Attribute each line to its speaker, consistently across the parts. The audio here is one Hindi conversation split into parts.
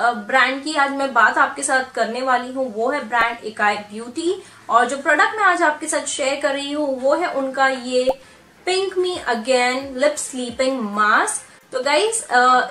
Speaker 1: ब्रांड की आज मैं बात आपके साथ करने वाली हूँ, वो है ब्रांड इकाई ब्यूटी और जो प्रोडक्ट मैं आज आपके साथ शेयर कर रही हूँ, वो है उनका ये pink me again lip sleeping mask तो गाइज़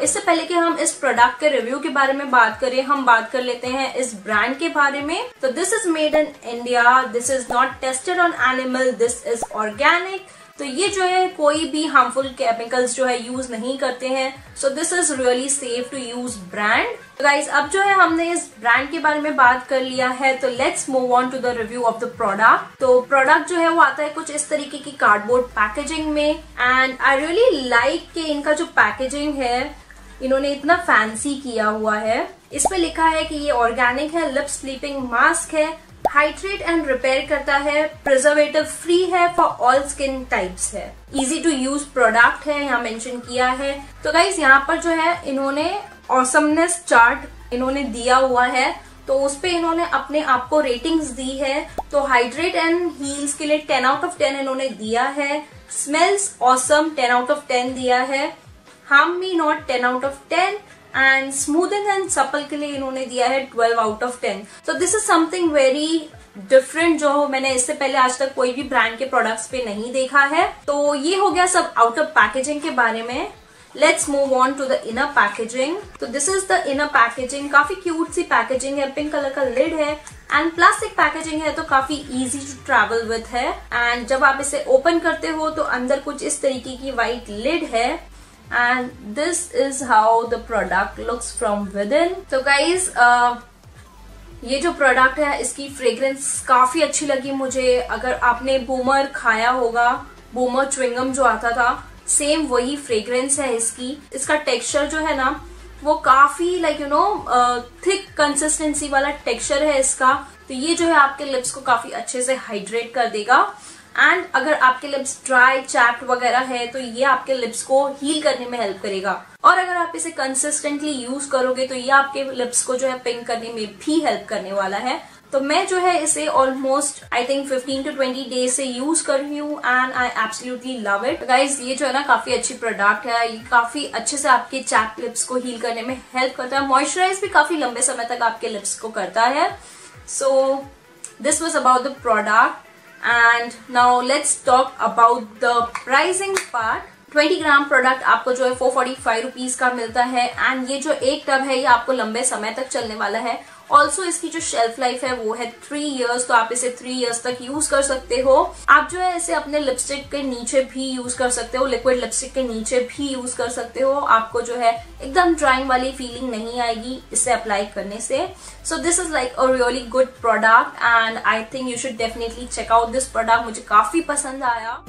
Speaker 1: इससे पहले कि हम इस प्रोडक्ट के रिव्यू के बारे में बात करें, हम बात कर लेते हैं इस ब्रांड के बारे में। तो this is made in India this is not tested on animal this is organic तो ये जो है, कोई भी हार्मफुल केमिकल्स जो है यूज़ नहीं करते हैं। So this is really safe to use brand guys अब जो है, हमने इस ब्रांड के बारे में बात कर लिया है। तो let's move on to the review of the product तो प्रोडक्ट जो है, वो आता है कुछ इस तरीके की कार्डबोर्ड पैकेजिंग में। एंड आई रियली लाइक के इनका जो पैकेजिंग है, इन्होंने इतना फैंसी किया हुआ है। इसमें लिखा है कि ये ऑर्गेनिक है लिप स्लीपिंग मास्क है। हाइड्रेट एंड रिपेयर करता है प्रिजर्वेटिव फ्री है फॉर ऑल स्किन टाइप्स है। इजी टू यूज़ प्रोडक्ट है, यहाँ मेंशन किया है। तो गाइज़ यहाँ पर जो है, इन्होंने ऑसमनेस चार्ट इन्होंने दिया हुआ है। तो उस पे इन्होंने अपने आप को रेटिंग्स दी है। तो हाइड्रेट एंड हील्स के लिए टेन आउट ऑफ़ टेन इन्होंने दिया है। Smells awesome ten out of ten दिया है। Harm me not ten out of ten and smoothen and supple के लिए इन्होंने दिया है ट्वेल्व आउट ऑफ़ टेन तो this is something very different जो मैंने इससे पहले आज तक कोई भी ब्रांड के प्रोडक्ट्स पे नहीं देखा है. तो ये हो गया सब आउट ऑफ़ पैकेजिंग के बारे में. Let's move on to the inner packaging तो this is the inner packaging काफ़ी क्यूट सी पैकेजिंग है. पिंक कलर का लिड है. एंड प्लास्टिक पैकेजिंग है तो काफ़ी इजी टू ट्रेवल विथ है. एंड जब आप इसे ओपन करते हो तो अंदर कुछ इस तरीके की व्हाइट लिड है. This is how the product looks from within तो गाइज़ uh, ये जो प्रोडक्ट है इसकी फ्रेग्रेंस काफ़ी अच्छी लगी मुझे। अगर आपने बूमर खाया होगा बूमर च्विंगम जो आता था सेम वही फ्रेग्रेंस है इसकी। इसका टेक्सचर जो है ना वो काफ़ी like you know thick consistency वाला टेक्सचर है इसका। तो ये जो है आपके लिप्स को काफ़ी अच्छे से हाइड्रेट कर देगा। एंड अगर आपके लिप्स ड्राई चैप्ट वगैरह है तो ये आपके लिप्स को हील करने में हेल्प करेगा। और अगर आप इसे कंसिस्टेंटली यूज़ करोगे तो ये आपके लिप्स को जो है पिंक करने में भी हेल्प करने वाला है। तो मैं जो है इसे almost I think 15 to 20 days से यूज़ कर रही हूँ and I absolutely love it guys ये जो है ना, काफ़ी अच्छी प्रोडक्ट है। ये काफ़ी अच्छे से आपके चैप लिप्स को हील करने में हेल्प करता है। मॉइस्चराइज भी काफ़ी लंबे समय तक आपके लिप्स को करता है। So this was about the product and now let's talk about the pricing part 20 gram product आपको जो है फोर फोर्टी फाइव रुपीज़ का मिलता है। एंड ये जो एक टब है, ये आपको लंबे समय तक चलने वाला है। ऑल्सो इसकी जो शेल्फ लाइफ है, वो है थ्री इयर्स तो आप इसे थ्री ईयर्स तक यूज़ कर सकते हो। आप जो है इसे अपने लिपस्टिक के नीचे भी यूज़ कर सकते हो लिक्विड लिपस्टिक के नीचे भी यूज़ कर सकते हो। आपको जो है एकदम ड्राइंग वाली फीलिंग नहीं आएगी इसे अप्लाई करने से। So this is like a really good product and I think you should definitely check out this product मुझे काफ़ी पसंद आया।